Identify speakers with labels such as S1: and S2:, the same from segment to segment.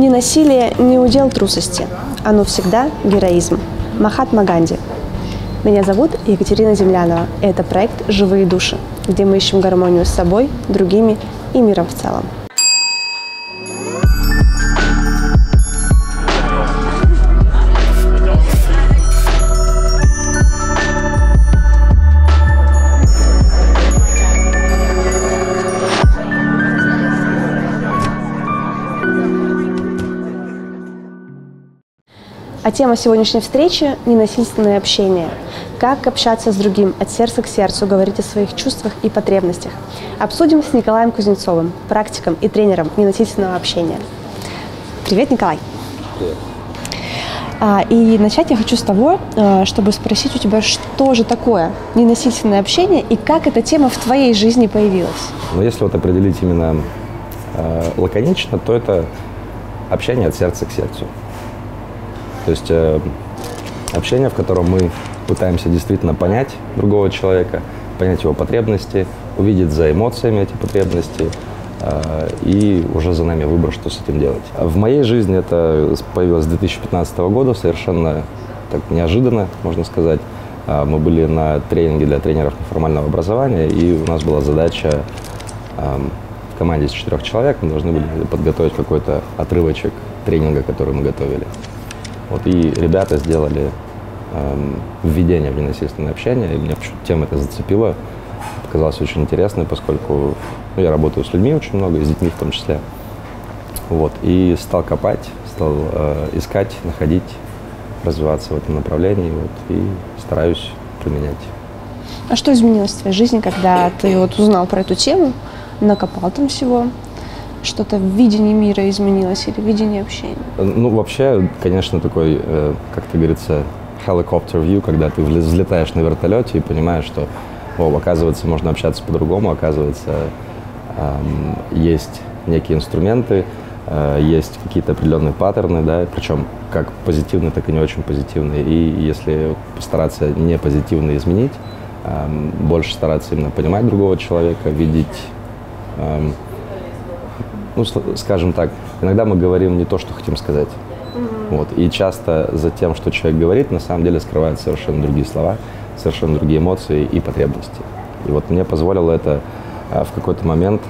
S1: Ненасилие не удел трусости, оно всегда героизм. Махатма Ганди. Меня зовут Екатерина Землянова, это проект «Живые души», где мы ищем гармонию с собой, другими и миром в целом. А тема сегодняшней встречи – ненасильственное общение. Как общаться с другим, от сердца к сердцу, говорить о своих чувствах и потребностях. Обсудим с Николаем Кузнецовым, практиком и тренером ненасильственного общения. Привет, Николай.
S2: Привет.
S1: А, и начать я хочу с того, а, чтобы спросить у тебя, что же такое ненасильственное общение и как эта тема в твоей жизни появилась?
S2: Но если вот определить именно э, лаконично, то это общение от сердца к сердцу. То есть э, общение, в котором мы пытаемся действительно понять другого человека, понять его потребности, увидеть за эмоциями эти потребности э, и уже за нами выбор, что с этим делать. В моей жизни это появилось с 2015 года, совершенно так неожиданно, можно сказать. Э, мы были на тренинге для тренеров неформального образования, и у нас была задача э, в команде из четырех человек, мы должны были подготовить какой-то отрывочек тренинга, который мы готовили. Вот, и ребята сделали эм, введение в ненасильственное общение, и меня тема это зацепила, показалось очень интересной, поскольку ну, я работаю с людьми очень много, и с детьми в том числе. Вот, и стал копать, стал э, искать, находить, развиваться в этом направлении, вот, и стараюсь применять.
S1: А что изменилось в твоей жизни, когда ты вот узнал про эту тему, накопал там всего? Что-то в видении мира изменилось или в видении общения?
S2: Ну, вообще, конечно, такой, э, как это говорится, helicopter view, когда ты взлетаешь на вертолете и понимаешь, что, о, оказывается, можно общаться по-другому, оказывается, есть некие инструменты, э, есть какие-то определенные паттерны, да, причем как позитивные, так и не очень позитивные. И если постараться не позитивно изменить, больше стараться именно понимать другого человека, видеть ну, скажем так, иногда мы говорим не то, что хотим сказать. Mm-hmm. Вот. И часто за тем, что человек говорит, на самом деле скрывают совершенно другие слова, совершенно другие эмоции и потребности. И вот мне позволило это а, в какой-то момент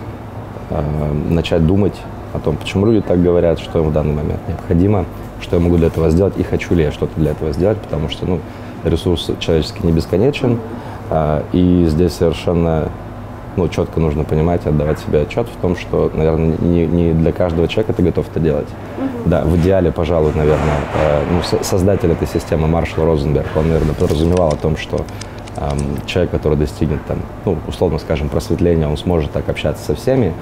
S2: а, начать думать о том, почему люди так говорят, что им в данный момент необходимо, что я могу для этого сделать и хочу ли я что-то для этого сделать, потому что ну, ресурс человеческий не бесконечен, а, и здесь совершенно ну, четко нужно понимать, отдавать себе отчет в том, что, наверное, не, не для каждого человека ты готов это делать. Угу. Да, в идеале, пожалуй, наверное, э, ну, создатель этой системы Маршал Розенберг, он, наверное, подразумевал о том, что э, человек, который достигнет, там, ну, условно скажем, просветления, он сможет так общаться со всеми,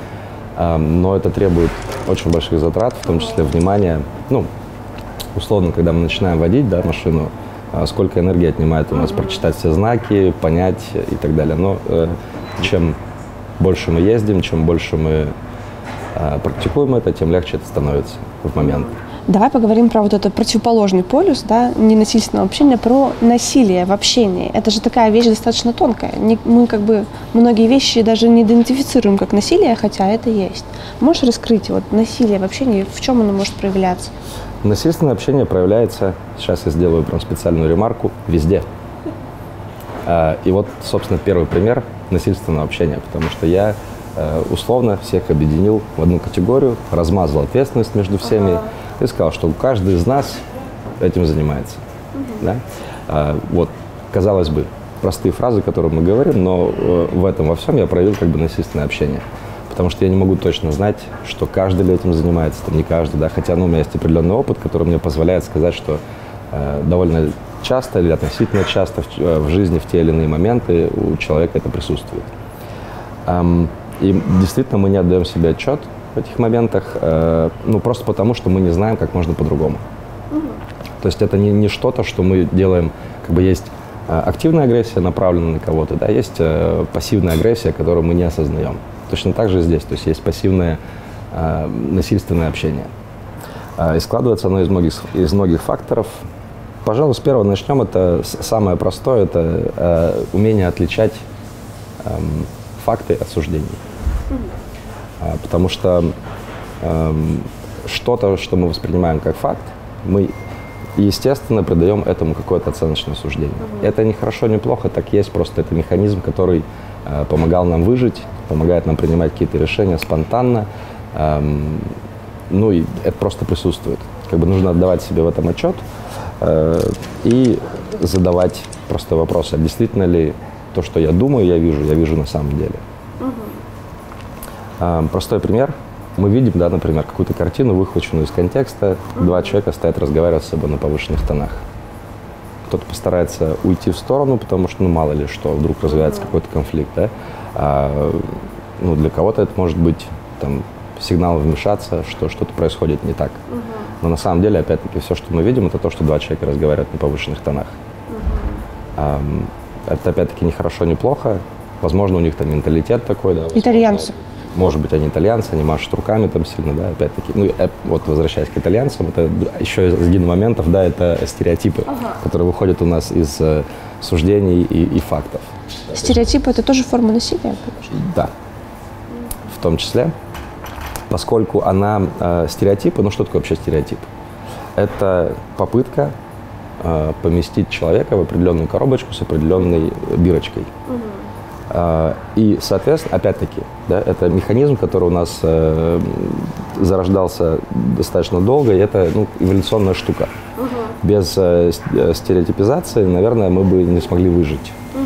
S2: э, но это требует очень больших затрат, в том числе внимания, ну, условно, когда мы начинаем водить, да, машину, э, сколько энергии отнимает у нас прочитать все знаки, понять и так далее. Но э, чем больше мы ездим, чем больше мы э, практикуем это, тем легче это становится в момент.
S1: Давай поговорим про вот этот противоположный полюс, да, ненасильственного общения, про насилие в общении. Это же такая вещь достаточно тонкая. Не, мы как бы многие вещи даже не идентифицируем как насилие, хотя это есть. Можешь раскрыть вот насилие в общении, в чем оно может проявляться?
S2: Насильственное общение проявляется, сейчас я сделаю прям специальную ремарку, везде. А, и вот, собственно, первый пример насильственного общения, потому что я э, условно всех объединил в одну категорию, размазал ответственность между всеми ага. и сказал, что каждый из нас этим занимается. Угу. Да? А, вот, казалось бы, простые фразы, которые мы говорим, но э, в этом во всем я проявил как бы насильственное общение. Потому что я не могу точно знать, что каждый ли этим занимается, там не каждый, да, хотя ну, у меня есть определенный опыт, который мне позволяет сказать, что э, довольно часто или относительно часто в, э, в жизни в те или иные моменты у человека это присутствует. Эм, и действительно мы не отдаем себе отчет в этих моментах, э, ну просто потому, что мы не знаем, как можно по-другому. То есть это не, не что-то, что мы делаем, как бы есть э, активная агрессия, направленная на кого-то, да, есть э, пассивная агрессия, которую мы не осознаем. Точно так же здесь, то есть есть пассивное э, насильственное общение. Э, и складывается оно из многих, из многих факторов, Пожалуй, с первого начнем. Это самое простое, это э, умение отличать э, факты от суждений. Mm-hmm. потому что э, что-то, что мы воспринимаем как факт, мы, естественно, придаем этому какое-то оценочное суждение. Угу. Это не хорошо, не плохо, так есть, просто это механизм, который э, помогал нам выжить, помогает нам принимать какие-то решения спонтанно. Эм, ну и это просто присутствует. Как бы нужно отдавать себе в этом отчет э, и задавать просто вопросы, а действительно ли то, что я думаю, я вижу, я вижу на самом деле. Угу. Э, простой пример – мы видим, да, например, какую-то картину, выхваченную из контекста, два человека стоят, разговаривают с собой на повышенных тонах. Кто-то постарается уйти в сторону, потому что, ну, мало ли что, вдруг развивается какой-то конфликт, да. А, ну, для кого-то это может быть там сигнал вмешаться, что что-то происходит не так. Но на самом деле, опять-таки, все, что мы видим, это то, что два человека разговаривают на повышенных тонах. А, это, опять-таки, не хорошо, не плохо. Возможно, у них там менталитет такой, да.
S1: Итальянцы.
S2: Может быть, они итальянцы, они машут руками там сильно, да, опять-таки. Ну, э, вот возвращаясь к итальянцам, это еще один моментов, да, это стереотипы, ага. которые выходят у нас из э, суждений и, и фактов.
S1: Стереотипы – это тоже форма насилия?
S2: Да, в том числе. Поскольку она э, стереотипы, ну что такое вообще стереотип? Это попытка э, поместить человека в определенную коробочку с определенной бирочкой. Угу. А, и, соответственно, опять-таки, да, это механизм, который у нас э, зарождался достаточно долго, и это ну, эволюционная штука. Угу. Без э, э, стереотипизации, наверное, мы бы не смогли выжить. Угу.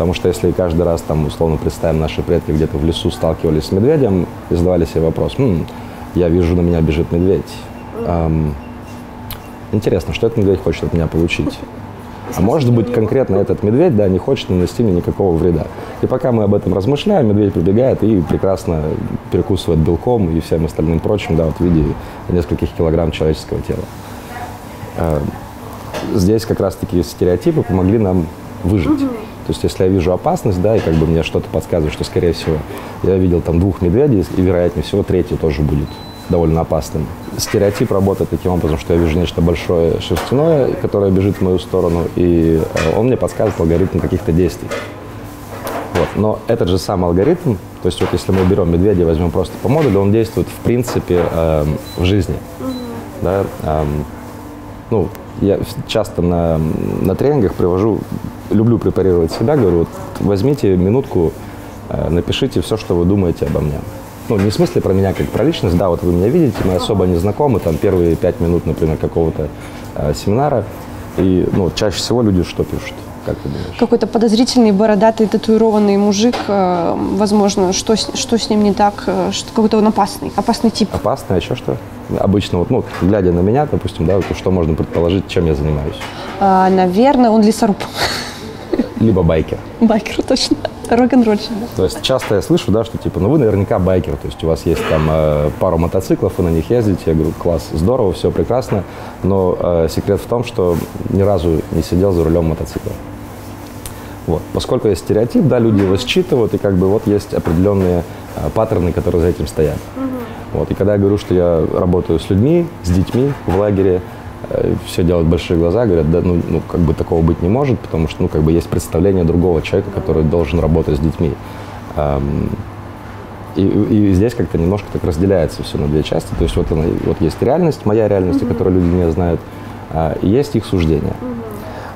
S2: Потому что если каждый раз, там, условно представим, наши предки где-то в лесу сталкивались с медведем и задавали себе вопрос, М, я вижу, на меня бежит медведь. Эм, интересно, что этот медведь хочет от меня получить? А может быть, конкретно этот медведь, да, не хочет нанести мне никакого вреда. И пока мы об этом размышляем, медведь прибегает и прекрасно перекусывает белком и всем остальным прочим, да, вот в виде нескольких килограмм человеческого тела. Здесь как раз-таки стереотипы помогли нам выжить. То есть, если я вижу опасность, да, и как бы мне что-то подсказывает, что, скорее всего, я видел там двух медведей, и, вероятнее всего, третий тоже будет довольно опасным. Стереотип работает таким образом, что я вижу нечто большое шерстяное, которое бежит в мою сторону, и э, он мне подсказывает алгоритм каких-то действий. Вот. Но этот же самый алгоритм, то есть вот если мы берем медведя, возьмем просто по модулю, он действует в принципе э, в жизни. Да? Э, ну, я часто на, на тренингах привожу, люблю препарировать себя, говорю, вот возьмите минутку, э, напишите все, что вы думаете обо мне ну, не в смысле про меня как про личность, да, вот вы меня видите, мы особо не знакомы, там, первые пять минут, например, какого-то э, семинара, и, ну, чаще всего люди что пишут? Как ты думаешь?
S1: Какой-то подозрительный, бородатый, татуированный мужик, э, возможно, что, что с ним не так, э, что какой-то он опасный, опасный тип.
S2: Опасный, а еще что? Обычно, вот, ну, глядя на меня, допустим, да, то что можно предположить, чем я занимаюсь?
S1: А, наверное, он лесоруб.
S2: Либо байкер.
S1: Байкер, точно. Рок-н-ролльщик.
S2: То есть часто я слышу, да, что типа, ну вы наверняка байкер, то есть у вас есть там э, пару мотоциклов, вы на них ездите. Я говорю, класс, здорово, все прекрасно, но э, секрет в том, что ни разу не сидел за рулем мотоцикла. Вот. Поскольку есть стереотип, да, люди его считывают, и как бы вот есть определенные э, паттерны, которые за этим стоят. Угу. Вот. И когда я говорю, что я работаю с людьми, с детьми в лагере, все делают большие глаза, говорят, да, ну, ну, как бы такого быть не может, потому что, ну, как бы есть представление другого человека, который должен работать с детьми. И, и здесь как-то немножко так разделяется все на две части. То есть вот, она, вот есть реальность, моя реальность, mm-hmm. которую люди не знают, а, и есть их суждение. Mm-hmm.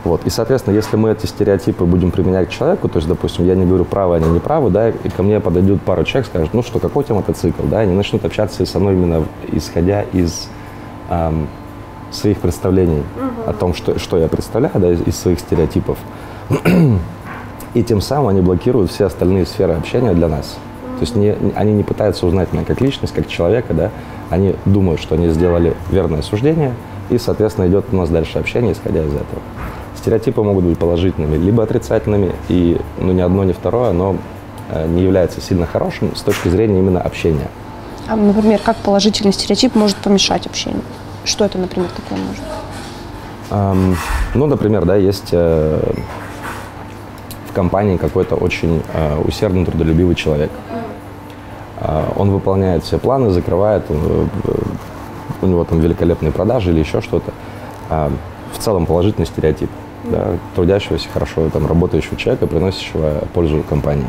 S2: Вот. И, соответственно, если мы эти стереотипы будем применять к человеку, то есть, допустим, я не говорю правы, они не правы, да, и ко мне подойдут пару человек, скажут, ну что, какой у тебя мотоцикл, да, они начнут общаться со мной именно исходя из эм, своих представлений угу. о том, что, что я представляю, да, из, из своих стереотипов. И тем самым они блокируют все остальные сферы общения для нас. То есть не, они не пытаются узнать меня как личность, как человека, да, они думают, что они сделали верное суждение, и, соответственно, идет у нас дальше общение, исходя из этого. Стереотипы могут быть положительными, либо отрицательными, и ну, ни одно, ни второе, оно э, не является сильно хорошим с точки зрения именно общения.
S1: А, например, как положительный стереотип может помешать общению? Что это, например, такое может?
S2: Um, ну, например, да, есть э, в компании какой-то очень э, усердный, трудолюбивый человек. Э, он выполняет все планы, закрывает, э, у него там великолепные продажи или еще что-то. Э, в целом положительный стереотип да, трудящегося, хорошо там, работающего человека, приносящего пользу компании.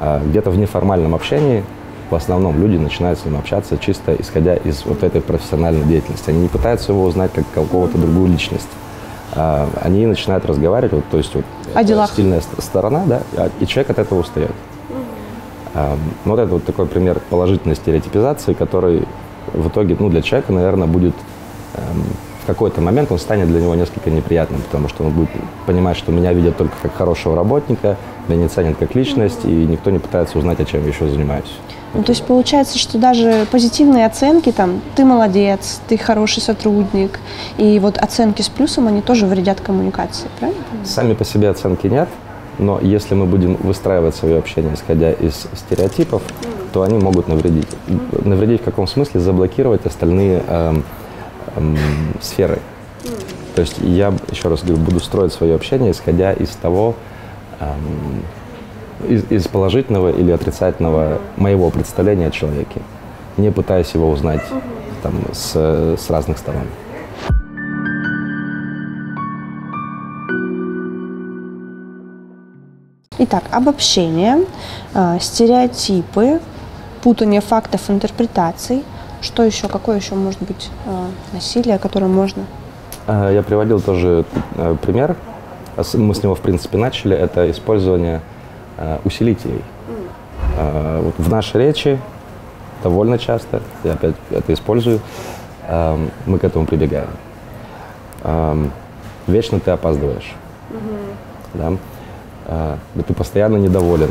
S2: Э, где-то в неформальном общении в основном люди начинают с ним общаться чисто исходя из вот этой профессиональной деятельности. Они не пытаются его узнать как какого-то другую личность. А, они начинают разговаривать, вот, то есть вот
S1: О делах.
S2: стильная ст- сторона, да, а- и человек от этого устает. А, ну, вот это вот такой пример положительной стереотипизации, который в итоге, ну, для человека, наверное, будет эм, в какой-то момент он станет для него несколько неприятным, потому что он будет понимать, что меня видят только как хорошего работника, меня не ценят как личность, и никто не пытается узнать, о чем я еще занимаюсь.
S1: Ну, то есть получается, что даже позитивные оценки, там, ты молодец, ты хороший сотрудник, и вот оценки с плюсом, они тоже вредят коммуникации, правильно?
S2: Сами по себе оценки нет, но если мы будем выстраивать свое общение, исходя из стереотипов, то они могут навредить. Навредить в каком смысле? Заблокировать остальные эм, эм, сферы. То есть я, еще раз говорю, буду строить свое общение, исходя из того, эм, из, из положительного или отрицательного моего представления о человеке, не пытаясь его узнать там, с, с разных сторон.
S1: Итак, обобщение, э, стереотипы, путание фактов, интерпретаций. Что еще, какое еще может быть э, насилие, которое можно?
S2: Э, Я приводил тоже э, пример. Мы с него, в принципе, начали. Это использование усилителей. Э, вот В нашей речи довольно часто, я опять это использую, эм, мы к этому прибегаем. Вечно ты опаздываешь. Да? Э, да Ты постоянно недоволен.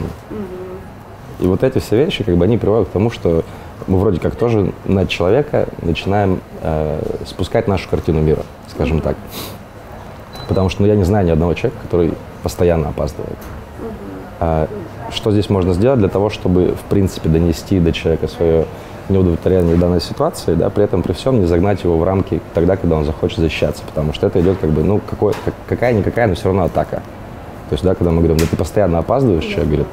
S2: И вот эти все вещи, как бы, они приводят к тому, что мы вроде как тоже на человека начинаем э, спускать нашу картину мира, скажем так. Потому что ну, я не знаю ни одного человека, который постоянно опаздывает. А что здесь можно сделать для того, чтобы, в принципе, донести до человека свое неудовлетворение данной ситуации, да, при этом при всем не загнать его в рамки тогда, когда он захочет защищаться, потому что это идет как бы, ну, какой, как- какая-никакая, но все равно атака. То есть, да, когда мы говорим, ну, ты постоянно опаздываешь, человек говорит,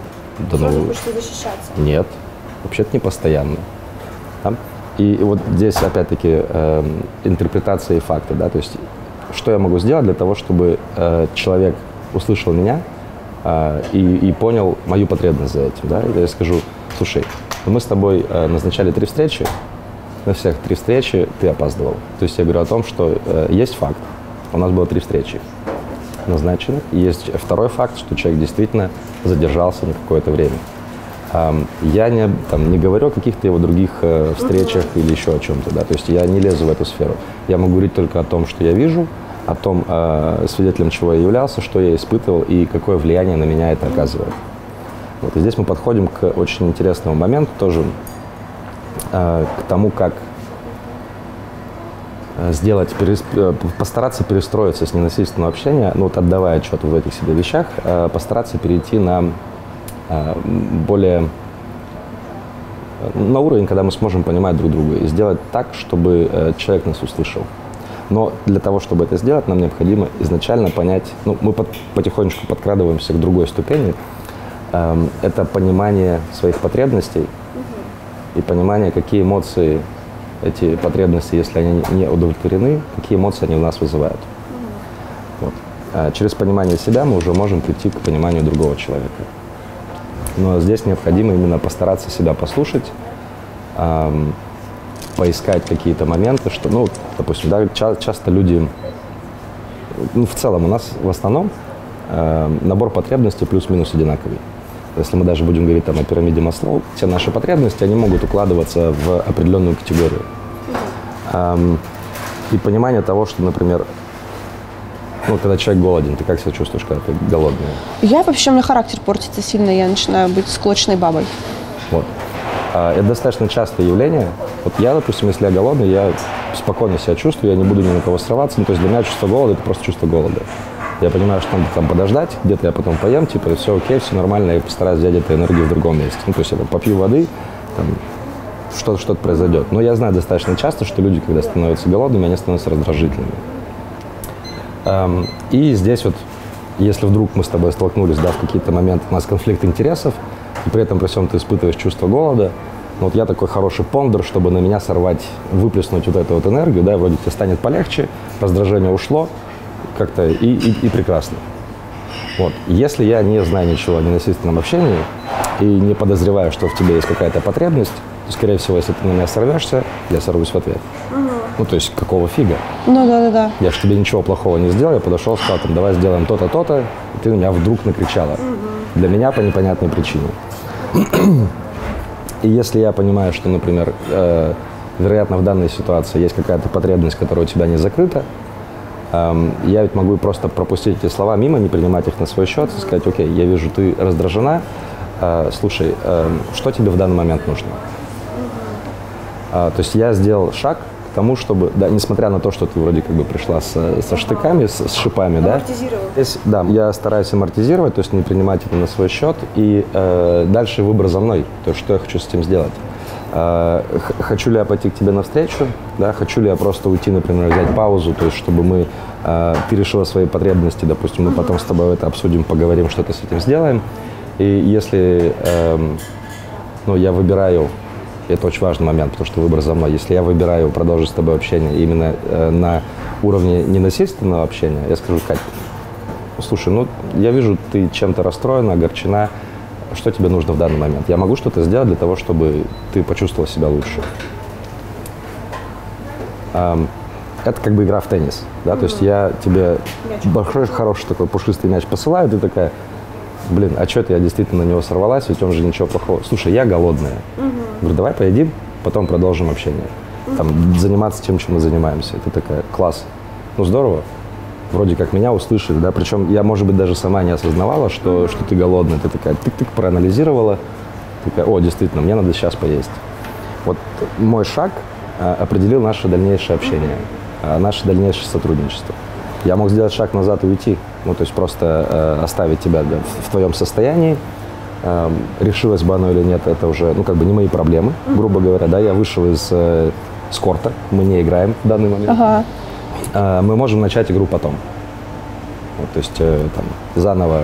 S2: да ну,
S1: защищаться.
S2: нет, вообще-то не постоянно. Да? И, и вот здесь опять-таки эм, интерпретация и факты, да, то есть что я могу сделать для того, чтобы э, человек услышал меня э, и, и понял мою потребность за этим, да, И я скажу, слушай, мы с тобой э, назначали три встречи, на всех три встречи ты опаздывал. То есть я говорю о том, что э, есть факт, у нас было три встречи назначенных, и есть второй факт, что человек действительно задержался на какое-то время. Я не, там, не говорю о каких-то его других э, встречах или еще о чем-то, да, то есть я не лезу в эту сферу. Я могу говорить только о том, что я вижу, о том, э, свидетелем чего я являлся, что я испытывал и какое влияние на меня это оказывает. Вот, и здесь мы подходим к очень интересному моменту тоже, э, к тому, как э, сделать, перес- э, постараться перестроиться с ненасильственного общения, ну вот отдавая отчет в этих себе вещах, постараться перейти на более на уровень, когда мы сможем понимать друг друга и сделать так, чтобы человек нас услышал. Но для того, чтобы это сделать, нам необходимо изначально понять, ну, мы под- потихонечку подкрадываемся к другой ступени, Эм, это понимание своих потребностей и понимание, какие эмоции эти потребности, если они не удовлетворены, какие эмоции они у нас вызывают. Вот. А через понимание себя мы уже можем прийти к пониманию другого человека. Но здесь необходимо именно постараться себя послушать, ам, поискать какие-то моменты, что, ну, допустим, да, ча- часто люди, ну, в целом у нас в основном эм, набор потребностей плюс-минус одинаковый. Если мы даже будем говорить там, о пирамиде Маслоу, все наши потребности, они могут укладываться в определенную категорию. Ам, и понимание того, что, например, ну, когда человек голоден, ты как себя чувствуешь, когда ты голодный?
S1: Я вообще, у меня характер портится сильно, я начинаю быть склочной бабой.
S2: Вот. А, Это достаточно частое явление. Вот я, допустим, если я голодный, я спокойно себя чувствую, я не буду ни на кого срываться. Ну, то есть для меня чувство голода – это просто чувство голода. Я понимаю, что надо там подождать, где-то я потом поем, типа, все окей, все нормально, я постараюсь взять эту энергию в другом месте. Ну, то есть я там попью воды, там, что-то что произойдет. Но я знаю достаточно часто, что люди, когда становятся голодными, они становятся раздражительными. Эм, И здесь вот, если вдруг мы с тобой столкнулись, да, в какие-то моменты, у нас конфликт интересов, и при этом при всем ты испытываешь чувство голода, вот я такой хороший пондер, чтобы на меня сорвать, выплеснуть вот эту вот энергию, да, вроде тебе станет полегче, раздражение ушло, как-то и, и, и прекрасно. Вот. Если я не знаю ничего о ненасильственном общении, и не подозреваю, что в тебе есть какая-то потребность, то, скорее всего, если ты на меня сорвешься, я сорвусь в ответ. Ну, то есть, какого фига?
S1: Ну да, да, да.
S2: Я же тебе ничего плохого не сделал, я подошел, сказал, там, давай сделаем то-то, то-то, и ты на меня вдруг накричала. Для меня по непонятной причине. И если я понимаю, что, например, э, вероятно, в данной ситуации есть какая-то потребность, которая у тебя не закрыта, эм, я ведь могу просто пропустить эти слова мимо, не принимать их на свой счет и сказать, окей, я вижу, ты раздражена, э, слушай, э, что тебе в данный момент нужно? Э, то есть я сделал шаг тому, чтобы, да, несмотря на то, что ты вроде как бы пришла со, со штыками, с, с шипами, да, Здесь, да, я стараюсь амортизировать, то есть не принимать это на свой счет, и э, дальше выбор за мной, то есть что я хочу с этим сделать. Э, хочу ли я пойти к тебе навстречу, да, хочу ли я просто уйти, например, взять паузу, то есть чтобы мы, э, ты решила свои потребности, допустим, мы потом с тобой это обсудим, поговорим, что-то с этим сделаем. И если эм, ну, я выбираю, и это очень важный момент, потому что выбор за мной, если я выбираю продолжить с тобой общение именно э, на уровне ненасильственного общения, я скажу, Кать, слушай, ну, я вижу, ты чем-то расстроена, огорчена, что тебе нужно в данный момент? Я могу что-то сделать для того, чтобы ты почувствовал себя лучше. Ам, это как бы игра в теннис, да, то есть я тебе большой, хороший такой пушистый мяч посылаю, ты такая, блин, а что это я действительно на него сорвалась, ведь он же ничего плохого. Слушай, я голодная. Говорю, давай поедим, потом продолжим общение. Там, заниматься тем, чем мы занимаемся. Это такая, класс. Ну, здорово. Вроде как меня услышали, да, причем я, может быть, даже сама не осознавала, что, что ты голодная. Ты такая, тык-тык, проанализировала, такая, о, действительно, мне надо сейчас поесть. Вот мой шаг а, определил наше дальнейшее общение, а, наше дальнейшее сотрудничество. Я мог сделать шаг назад и уйти, ну, то есть просто э, оставить тебя да, в, в твоем состоянии, Эм, решилось бы оно или нет, это уже, ну, как бы не мои проблемы, грубо говоря, да, я вышел из, э, с корта, мы не играем в данный момент.
S1: Ага.
S2: Э, мы можем начать игру потом. Вот, то есть э, там, заново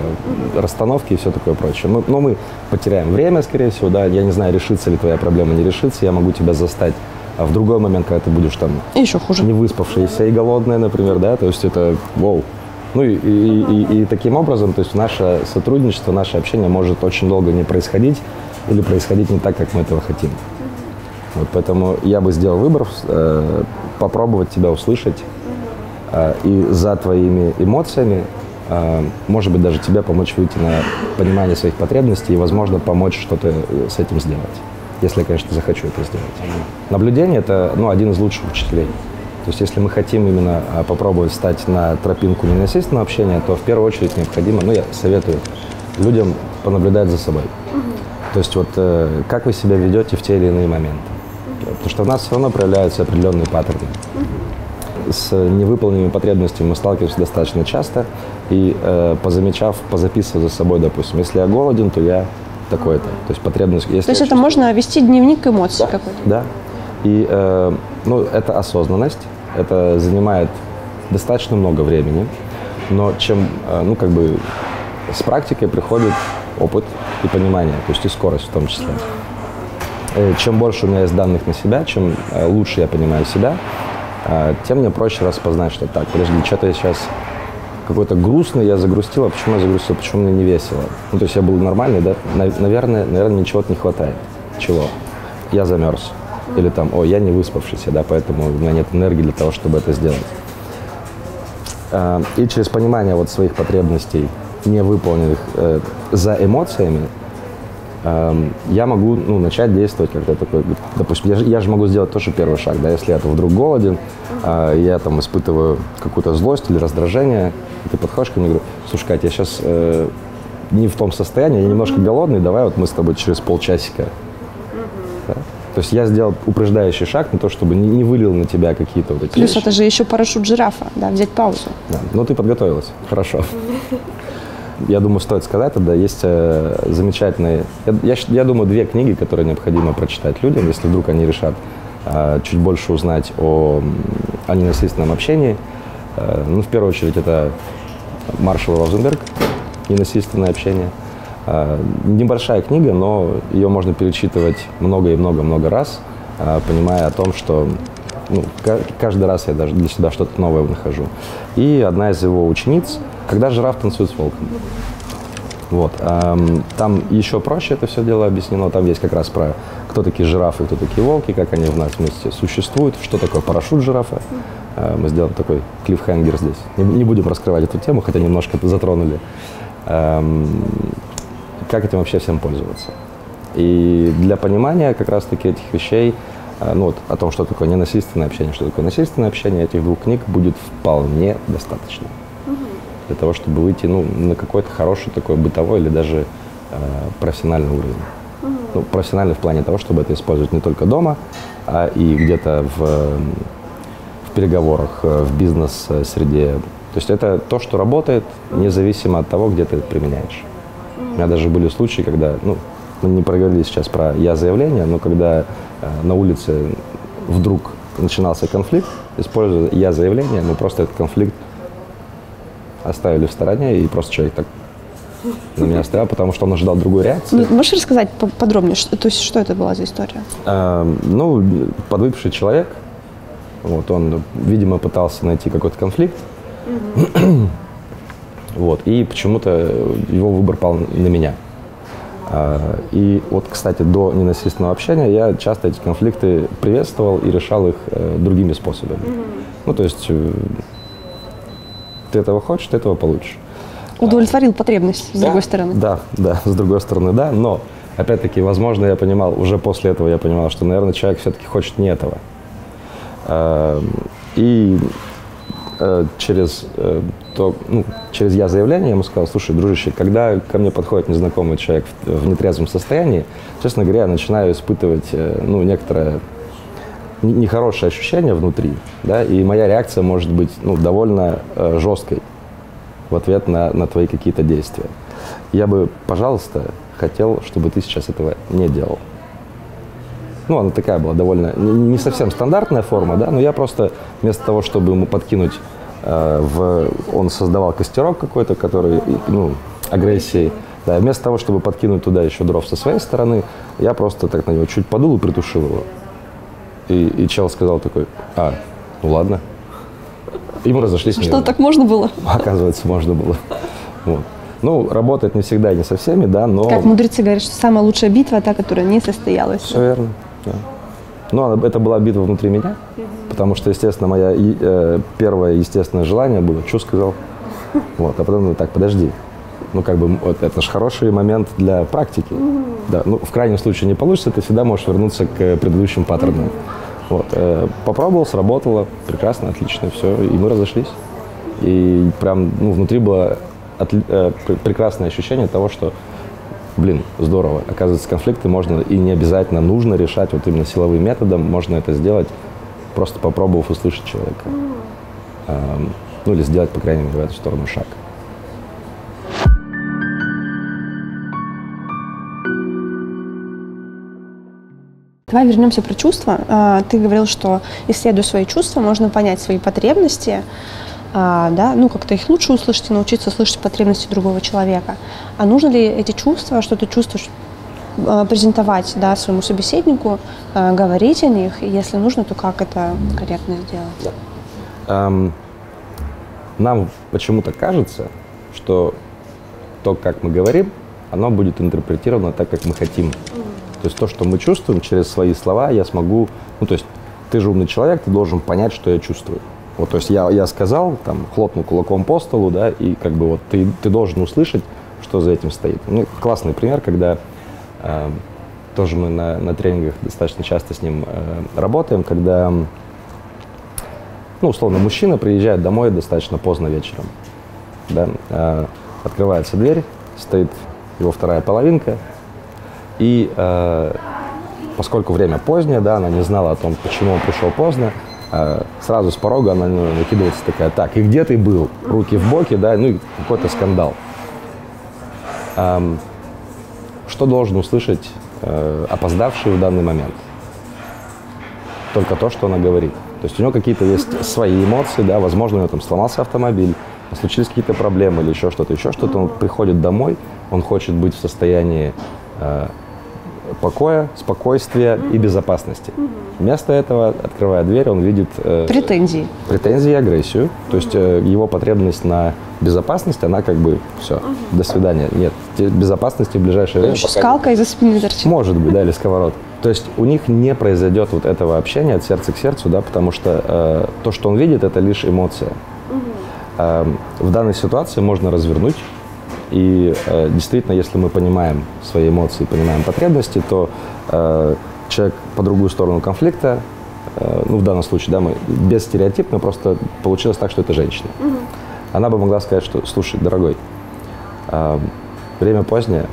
S2: расстановки и все такое прочее. Мы- но мы потеряем время, скорее всего, да, я не знаю, решится ли твоя проблема, не решится, я могу тебя застать а в другой момент, когда ты будешь там
S1: И еще хуже.
S2: не выспавшаяся и голодная, например, да, то есть это вау. Ну и, и- и- и таким образом, то есть наше сотрудничество, наше общение может очень долго не происходить или происходить не так, как мы этого хотим. Вот поэтому я бы сделал выбор, э, попробовать тебя услышать э, и за твоими эмоциями, э, может быть, даже тебе помочь выйти на понимание своих потребностей и, возможно, помочь что-то э, с этим сделать, если конечно, захочу это сделать. Наблюдение – это ну, один из лучших учителей. То есть, если мы хотим именно а, попробовать встать на тропинку ненасильственного общения, то в первую очередь необходимо, ну, я советую людям понаблюдать за собой. То есть, вот э, как вы себя ведете в те или иные моменты. Потому что у нас все равно проявляются определенные паттерны. С невыполненными потребностями мы сталкиваемся достаточно часто. И э, позамечав, позаписывав за собой, допустим, если я голоден, то я такой-то. То есть потребность... Если
S1: То есть это
S2: чувствую-
S1: можно вести дневник эмоций какой-то.
S2: да. И э, ну, это осознанность, это занимает достаточно много времени, но чем, э, ну, как бы с практикой приходит опыт и понимание, то есть и скорость в том числе. Э, Чем больше у меня есть данных на себя, чем э, лучше я понимаю себя, э, тем мне проще распознать, что так, подожди, что-то я сейчас какой-то грустный, я загрустил, а почему я загрустил, почему мне не весело? Ну, то есть я был нормальный, да? На- Наверное, наверное, мне чего-то не хватает. Чего? Я замерз. Или там, о, я не выспавшийся, да, поэтому у меня нет энергии для того, чтобы это сделать. А, И через понимание вот своих потребностей, не выполненных э, за эмоциями, эм, я могу ну, начать действовать как-то такой, допустим, я же, я же могу сделать тоже первый шаг, да, если я вдруг голоден, а, я там испытываю какую-то злость или раздражение, и ты подходишь ко мне и говорю, слушай, Катя, я сейчас не в том состоянии, я немножко голодный, давай вот мы с тобой через полчасика. Да? То есть я сделал упреждающий шаг на то, чтобы не, не вылил на тебя какие-то вот эти
S1: Плюс
S2: вещи.
S1: это же еще парашют жирафа, да, взять паузу.
S2: Да. Ну, ты подготовилась. Хорошо. Я думаю, стоит сказать, тогда есть э, замечательные... Я, я я думаю, две книги, которые необходимо прочитать людям, если вдруг они решат э, чуть больше узнать о, о ненасильственном общении. Э, ну, в первую очередь, это Маршал Розенберг «Ненасильственное общение». Э, небольшая книга, но ее можно перечитывать много и много-много раз, э, понимая о том, что ну, ка- каждый раз я даже для себя что-то новое нахожу. И одна из его учениц «Когда жираф танцует с волком». Вот. эм, Там еще проще это все дело объяснено. Там есть как раз про кто такие жирафы, кто такие волки, как они в нас вместе существуют, что такое парашют жирафа. Э, Мы сделаем такой клиффхенгер здесь. Не, будем раскрывать эту тему, хотя немножко затронули. Эм, Как этим вообще всем пользоваться? И для понимания как раз-таки этих вещей, э, ну вот о том, что такое ненасильственное общение, что такое насильственное общение, этих двух книг будет вполне достаточно для того, чтобы выйти ну, на какой-то хороший такой бытовой или даже э, профессиональный уровень. Ну, профессиональный в плане того, чтобы это использовать не только дома, а и где-то в, в переговорах, э, в бизнес-среде. То есть это то, что работает, независимо от того, где ты это применяешь. У меня даже были случаи, когда, ну, мы не проговорили сейчас про я-заявление, но когда э, на улице вдруг начинался конфликт, используя я-заявление, мы просто этот конфликт оставили в стороне, и просто человек так на меня стоял, потому что он ожидал другой реакции.
S1: Ну, можешь рассказать по- подробнее, что, то есть что это была за история?
S2: Эм, ну, подвыпивший человек, вот он, видимо, пытался найти какой-то конфликт, вот, и почему-то его выбор пал на меня. А, И вот, кстати, до ненасильственного общения я часто эти конфликты приветствовал и решал их э, другими способами. Ну, то есть э, ты этого хочешь, ты этого получишь.
S1: Удовлетворил потребность, с
S2: Да,
S1: другой стороны.
S2: Да, да, с другой стороны, да. Но, опять-таки, возможно, я понимал, уже после этого я понимал, что, наверное, человек все-таки хочет не этого. Эм, И э, через э, то, ну, через я заявление я ему сказал, слушай, дружище, когда ко мне подходит незнакомый человек в, в нетрезвом состоянии, честно говоря, я начинаю испытывать, э, ну, некоторое не- нехорошее ощущение внутри, да, и моя реакция может быть, ну, довольно э, жесткой в ответ на, на твои какие-то действия. Я бы, пожалуйста, хотел, чтобы ты сейчас этого не делал. Ну, она такая была довольно, не, совсем стандартная форма, да, но я просто вместо того, чтобы ему подкинуть э, в... Он создавал костерок какой-то, который, ну, агрессией, да, вместо того, чтобы подкинуть туда еще дров со своей стороны, я просто так на него чуть подул и притушил его. И, и чел сказал такой, а, ну ладно. И мы разошлись
S1: Что,
S2: мирно.
S1: так можно было?
S2: Оказывается, можно было. Вот. Ну, работает не всегда и не со всеми, да, но...
S1: Как мудрецы говорят, что самая лучшая битва та, которая не состоялась.
S2: Все верно, да. Но она- это была битва внутри меня, потому что, естественно, мое э, первое естественное желание было, что сказал. Вот, а потом, ну так, подожди. Ну, как бы, вот, это же хороший момент для практики. Да, ну, в крайнем случае не получится, ты всегда можешь вернуться к предыдущим паттернам. Вот, э, попробовал, сработало, прекрасно, отлично, все, и мы разошлись. И прям, ну, внутри было отли- э, пр- прекрасное ощущение того, что блин, здорово. Оказывается, конфликты можно и не обязательно нужно решать вот именно силовым методом. Можно это сделать, просто попробовав услышать человека. Эм, ну или сделать, по крайней мере, в эту сторону шаг.
S1: Давай вернемся про чувства. А, Ты говорил, что исследуя свои чувства, можно понять свои потребности, а, да, ну как-то их лучше услышать и научиться слышать потребности другого человека. А нужно ли эти чувства, что ты чувствуешь, а, презентовать да, своему собеседнику, говорить о них, и если нужно, то как это корректно сделать?
S2: Эм, нам почему-то кажется, что то, как мы говорим, оно будет интерпретировано так, как мы хотим. То есть то, что мы чувствуем через свои слова, я смогу... Ну, то есть ты же умный человек, ты должен понять, что я чувствую. Вот, то есть я, я сказал, там, хлопнул кулаком по столу, да, и как бы вот ты, ты должен услышать, что за этим стоит. Ну, классный пример, когда э, тоже мы на, на тренингах достаточно часто с ним э, работаем, когда ну, условно, мужчина приезжает домой достаточно поздно вечером. Да, э, открывается дверь, стоит его вторая половинка, и э, поскольку время позднее, да, она не знала о том, почему он пришел поздно, э, сразу с порога она ну, накидывается такая, так, и где ты был? Руки в боки, да, ну и какой-то скандал. Эм, что должен услышать э, опоздавший в данный момент? только то, что она говорит. То есть у него какие-то есть свои эмоции, да, возможно, у него там сломался автомобиль, случились какие-то проблемы или еще что-то, еще что-то. Он приходит домой, он хочет быть в состоянии э, покоя, спокойствия и безопасности. Вместо этого, открывая дверь, он видит
S1: э, претензии.
S2: Претензии и агрессию. То есть э, его потребность на безопасность, она как бы все, до свидания. Нет, безопасности в ближайшее время.
S1: Скалка из-за спины торчит.
S2: Может быть, да, или сковород. То есть у них не произойдет вот этого общения от сердца к сердцу, да, потому что э, то, что он видит, это лишь эмоция. Э, в данной ситуации можно развернуть и э, действительно, если мы понимаем свои эмоции, понимаем потребности, то э, человек по другую сторону конфликта, э, ну в данном случае, да, мы без стереотипно, просто получилось так, что это женщина. Угу. Она бы могла сказать, что, слушай, дорогой, э, время позднее,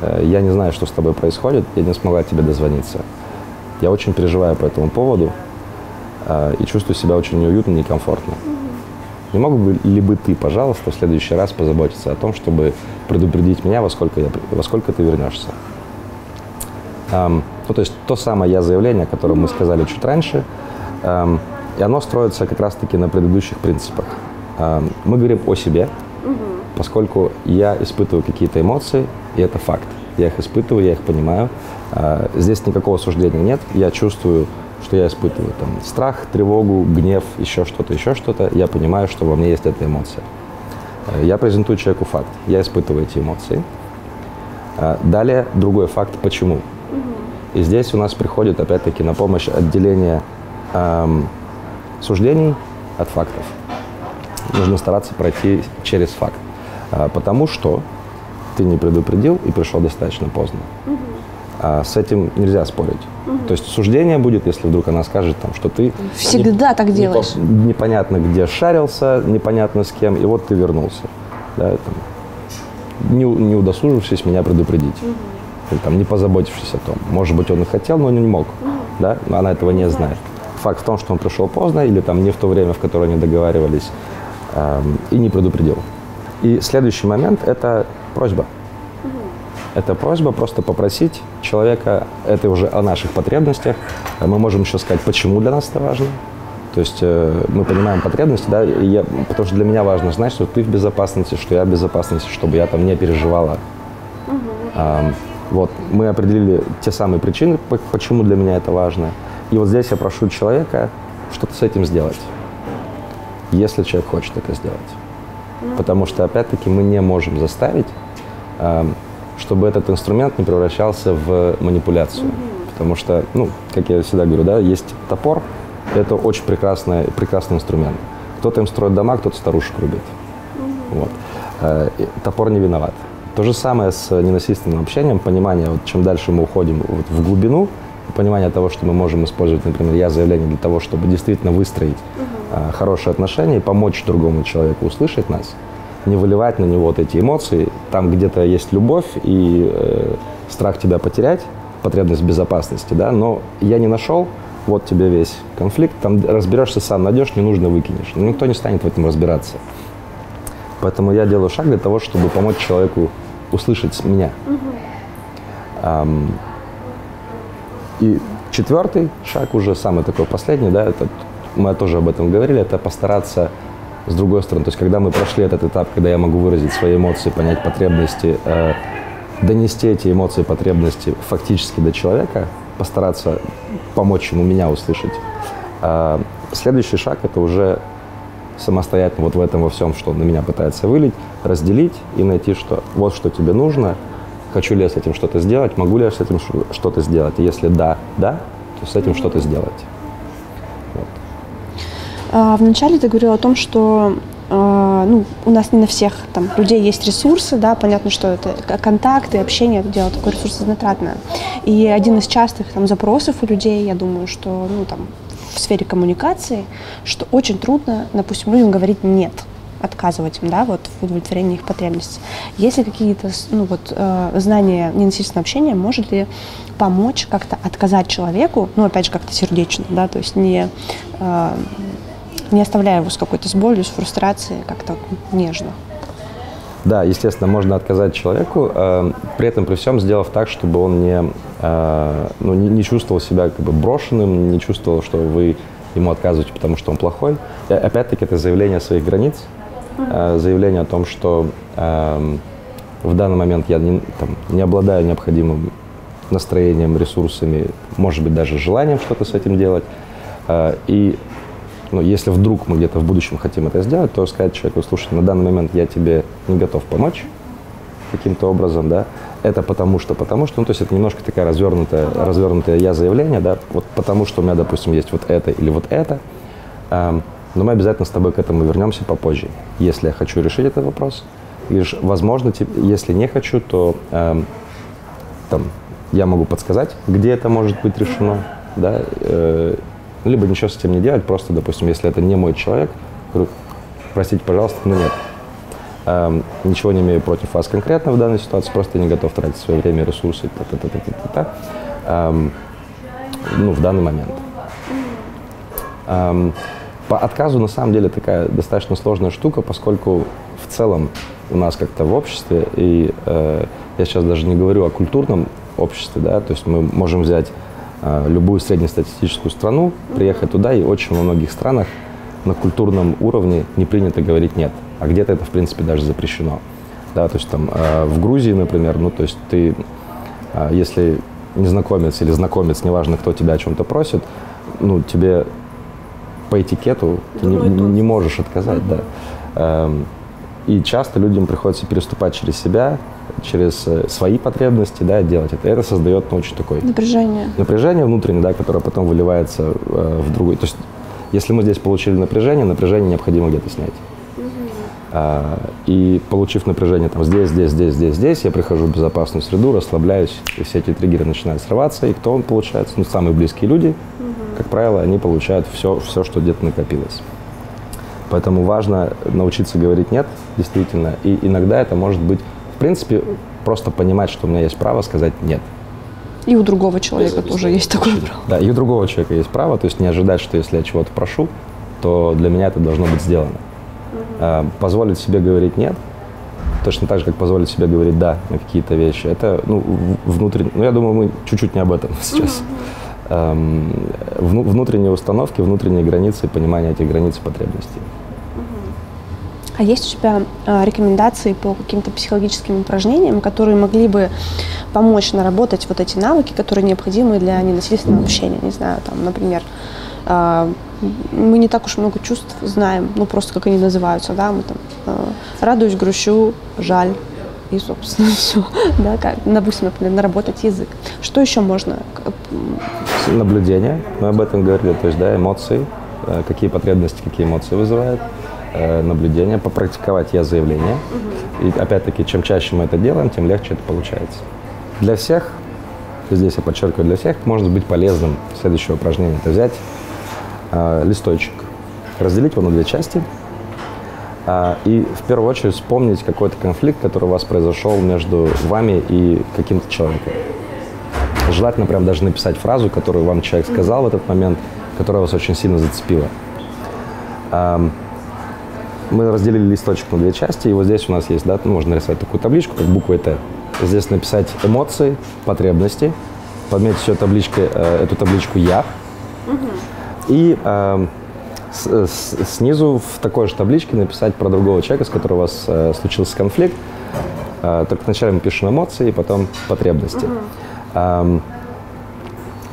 S2: э, я не знаю, что с тобой происходит, я не смогла тебе дозвониться. Я очень переживаю по этому поводу э, и чувствую себя очень неуютно, некомфортно. Угу. Не мог бы ли бы ты, пожалуйста, в следующий раз позаботиться о том, чтобы предупредить меня, во сколько, я, во сколько ты вернешься? Эм, ну, то есть то самое я заявление, о котором мы сказали чуть раньше, эм, и оно строится как раз-таки на предыдущих принципах. Эм, мы говорим о себе, поскольку я испытываю какие-то эмоции, и это факт. Я их испытываю, я их понимаю. Э, здесь никакого суждения нет. Я чувствую что я испытываю там страх, тревогу, гнев, еще что-то, еще что-то, я понимаю, что во мне есть эта эмоция. Э, я презентую человеку факт, я испытываю эти эмоции. Э, далее другой факт, почему. И здесь у нас приходит опять-таки на помощь отделение эм, суждений от фактов. Нужно стараться пройти через факт. Э, потому что ты не предупредил и пришел достаточно поздно. Угу. А с этим нельзя спорить. Угу. То есть суждение будет, если вдруг она скажет, там, что ты...
S1: Всегда не, так делаешь.
S2: Не, непонятно, где шарился, непонятно с кем, и вот ты вернулся. Да, там, не, не удосужившись меня предупредить. Угу. Или там, не позаботившись о том. Может быть, он и хотел, но не мог. Угу. Да? Но она этого не знает. Факт в том, что он пришел поздно или там не в то время, в которое они договаривались, эм, и не предупредил. И следующий момент – это просьба. Это просьба просто попросить человека, это уже о наших потребностях. Мы можем еще сказать, почему для нас это важно. То есть э, мы понимаем потребности, да, и я, потому что для меня важно знать, что ты в безопасности, что я в безопасности, чтобы я там не переживала. Угу. А, вот, мы определили те самые причины, почему для меня это важно. И вот здесь я прошу человека что-то с этим сделать, если человек хочет это сделать. Ну. Потому что, опять-таки, мы не можем заставить чтобы этот инструмент не превращался в манипуляцию. Потому что, ну, как я всегда говорю, да, есть топор, это очень прекрасный, прекрасный инструмент. Кто-то им строит дома, кто-то старушек рубит. Вот. Э, топор не виноват. То же самое с ненасильственным общением, понимание, вот чем дальше мы уходим вот в глубину, понимание того, что мы можем использовать, например, я заявление для того, чтобы действительно выстроить uh-huh. хорошие отношения и помочь другому человеку услышать нас, не выливать на него вот эти эмоции. Там где-то есть любовь и э, страх тебя потерять, потребность безопасности, да, но я не нашел, вот тебе весь конфликт, там разберешься сам, найдешь, не нужно выкинешь. Но никто не станет в этом разбираться. Поэтому я делаю шаг для того, чтобы помочь человеку услышать меня. Um, и четвертый шаг, уже самый такой последний, да, это мы тоже об этом говорили, это постараться с другой стороны, то есть когда мы прошли этот этап, когда я могу выразить свои эмоции, понять потребности, э, донести эти эмоции, потребности фактически до человека, постараться помочь ему меня услышать. Э, следующий шаг – это уже самостоятельно вот в этом во всем, что он на меня пытается вылить, разделить и найти, что вот что тебе нужно, хочу ли я с этим что-то сделать, могу ли я с этим что-то сделать. И если да, да, то с этим что-то сделать.
S1: А, вначале ты говорил о том, что а, ну, у нас не на всех там, людей есть ресурсы, да, понятно, что это контакты, общение, это дело такое ресурсозатратное. И один из частых там, запросов у людей, я думаю, что ну, там, в сфере коммуникации, что очень трудно, допустим, людям говорить «нет», отказывать им, да, вот в удовлетворении их потребностей. Есть ли какие-то, ну вот, э, знания ненасильственного общения, может ли помочь как-то отказать человеку, ну, опять же, как-то сердечно, да, то есть не э, не оставляя его с какой-то с болью, с фрустрацией, как-то нежно.
S2: Да, естественно, можно отказать человеку, э, при этом при всем сделав так, чтобы он не, э, ну, не, не чувствовал себя как бы брошенным, не чувствовал, что вы ему отказываете, потому что он плохой. И, опять-таки, это заявление своих границ, э, заявление о том, что э, в данный момент я не, там, не обладаю необходимым настроением, ресурсами, может быть, даже желанием что-то с этим делать. Э, и ну, если вдруг мы где-то в будущем хотим это сделать, то сказать человеку, слушай, на данный момент я тебе не готов помочь каким-то образом, да, это потому что, потому что, ну, то есть это немножко такая развернутая, развернутое я заявление, да, вот потому что у меня, допустим, есть вот это или вот это, эм, но мы обязательно с тобой к этому вернемся попозже, если я хочу решить этот вопрос. Лишь, возможно, если не хочу, то эм, там, я могу подсказать, где это может быть решено, да, э, либо ничего с этим не делать, просто, допустим, если это не мой человек, простите, пожалуйста, но нет. Эм, ничего не имею против вас конкретно в данной ситуации, просто не готов тратить свое время, ресурсы, та -та -та -та -та -та, эм, ну, в данный момент. Эм, по отказу на самом деле такая достаточно сложная штука, поскольку в целом у нас как-то в обществе, и э, я сейчас даже не говорю о культурном обществе, да, то есть мы можем взять любую среднестатистическую страну, приехать туда, и очень во многих странах на культурном уровне не принято говорить «нет», а где-то это, в принципе, даже запрещено. Да, то есть там э, в Грузии, например, ну, то есть ты, э, если незнакомец или знакомец, неважно, кто тебя о чем-то просит, ну, тебе по этикету ты не, не можешь отказать, да. Эм, и часто людям приходится переступать через себя, через э, свои потребности, да, делать это. Это создает ну, очень такое
S1: напряжение.
S2: Напряжение внутреннее, да, которое потом выливается э, в другой. То есть, если мы здесь получили напряжение, напряжение необходимо где-то снять. А, и получив напряжение там здесь, здесь, здесь, здесь, здесь, я прихожу в безопасную среду, расслабляюсь, и все эти триггеры начинают срываться, и кто он получается? Ну, самые близкие люди, угу. как правило, они получают все, все, что где-то накопилось. Поэтому важно научиться говорить «нет», действительно, и иногда это может быть, принципе, просто понимать, что у меня есть право сказать «нет».
S1: И у другого человека тоже есть такое право.
S2: Да, и у другого человека есть право, то есть не ожидать, что если я чего-то прошу, то для меня это должно быть сделано. Э, позволить себе говорить нет, точно так же, как позволить себе говорить да на какие-то вещи. Это ну, внутренне. Ну, я думаю, мы чуть-чуть не об этом сейчас. Эм, внутренние установки, внутренние границы, понимание этих границ и потребностей.
S1: А есть у тебя э, рекомендации по каким-то психологическим упражнениям, которые могли бы помочь наработать вот эти навыки, которые необходимы для ненасильственного общения? Не знаю, там, например, э, мы не так уж много чувств знаем, ну просто как они называются, да, мы там э, радуюсь, грущу, жаль и, собственно, все, да, как, допустим, например, наработать язык. Что еще можно?
S2: Наблюдение, мы об этом говорили, то есть, да, эмоции, э, какие потребности, какие эмоции вызывают, э, наблюдение, попрактиковать я заявление. Угу. И опять-таки, чем чаще мы это делаем, тем легче это получается. Для всех, здесь я подчеркиваю, для всех может быть полезным следующее упражнение, это взять э, листочек, разделить его на две части э, и в первую очередь вспомнить какой-то конфликт, который у вас произошел между вами и каким-то человеком. Желательно прям даже написать фразу, которую вам человек сказал в этот момент, которая вас очень сильно зацепила. Э, мы разделили листочек на две части, и вот здесь у нас есть, да, ну, можно нарисовать такую табличку, как буквой Т. Здесь написать эмоции, потребности, пометить все табличкой, э, эту табличку «Я», и э, с, с, снизу в такой же табличке написать про другого человека, с которым у вас э, случился конфликт. Э, только вначале мы пишем эмоции, потом потребности. Uh-huh. Э,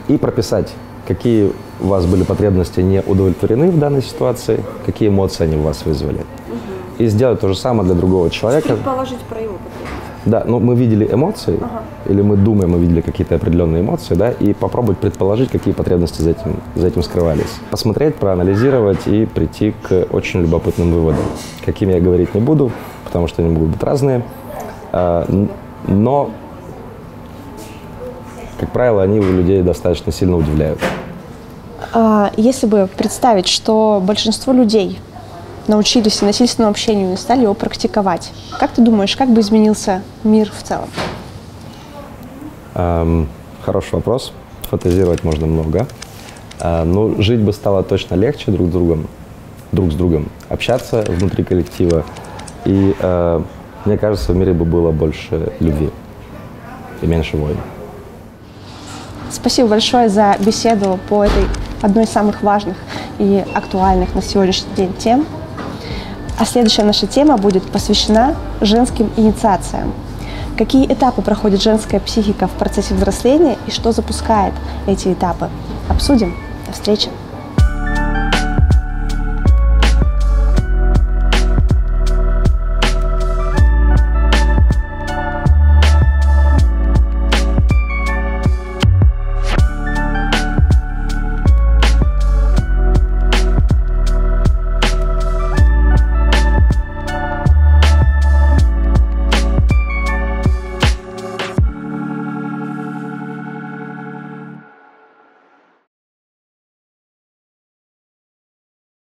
S2: и прописать, какие у вас были потребности не удовлетворены в данной ситуации, какие эмоции они у вас вызвали. Uh-huh. И сделать то же самое для другого человека.
S1: Предположить про его потребности.
S2: Да, ну мы видели эмоции, ага. или мы думаем, мы видели какие-то определенные эмоции, да, и попробовать предположить, какие потребности за этим, за этим скрывались. Посмотреть, проанализировать и прийти к очень любопытным выводам. Какими я говорить не буду, потому что они могут быть разные, а, но, как правило, они у людей достаточно сильно удивляют.
S1: А, если бы представить, что большинство людей научились насильственному общению и стали его практиковать. Как ты думаешь, как бы изменился мир в целом?
S2: Эм, хороший вопрос. Фантазировать можно много. Э, ну, жить бы стало точно легче друг с другом, друг с другом, общаться внутри коллектива. И э, мне кажется, в мире бы было больше любви и меньше войн.
S1: Спасибо большое за беседу по этой одной из самых важных и актуальных на сегодняшний день тем. А следующая наша тема будет посвящена женским инициациям. Какие этапы проходит женская психика в процессе взросления и что запускает эти этапы? Обсудим. До встречи.